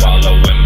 follow him.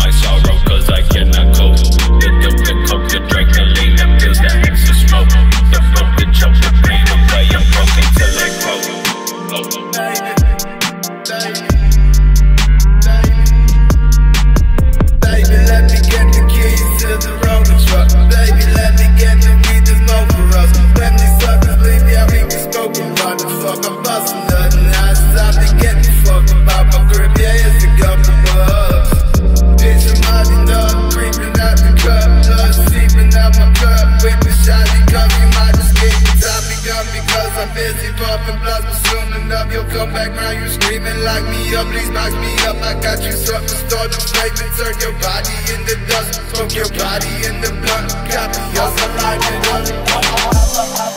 busy popping blocks, but soon enough you'll come back round. You screaming like me up, please box me up. I got you something, start to scrape and turn your body in the dust, smoke your body in the blood. Got me, y'all, so light.